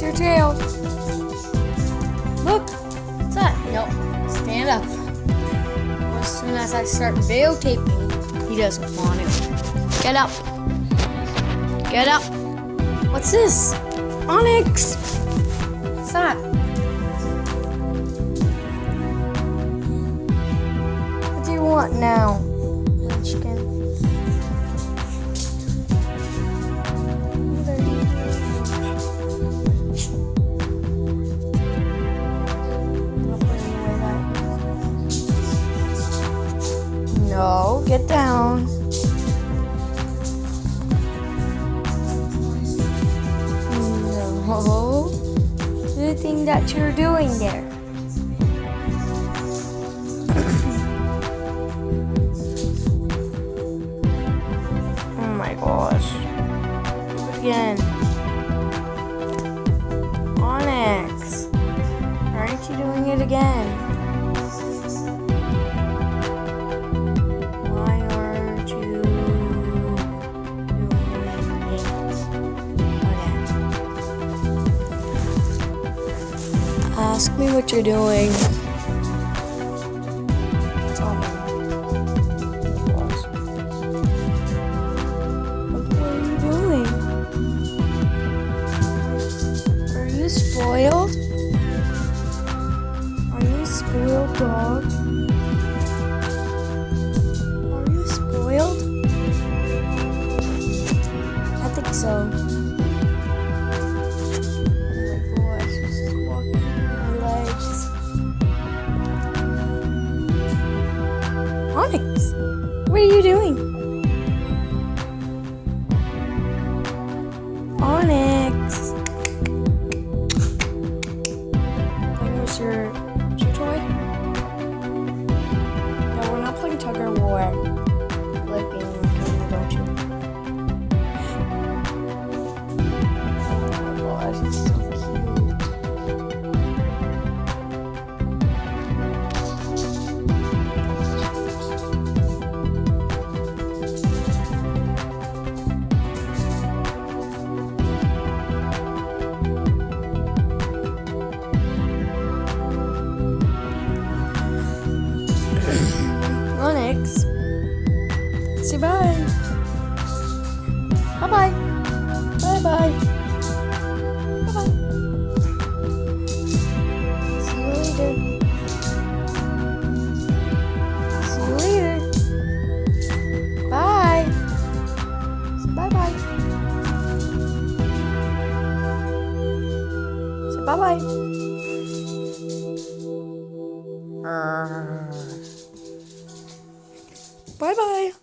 your tail. Look, what's that? Nope, stand up. As soon as I start videotaping, he doesn't want it. Get up. Get up. What's this? Onyx. What's that? What do you want now, get down. No. The thing that you're doing there. oh my gosh. Again. Onyx. why Aren't you doing it again? Ask me what you're doing. What are you doing? Are you spoiled? Are you spoiled dog? Onyx, what are you doing? Onyx. Playing with your, your toy? No, we're not playing tug of war. Onyx. Say bye. Bye bye. Bye bye. Bye. See you later. See you later. Bye. Say bye bye. Say bye bye. Uh. Bye bye.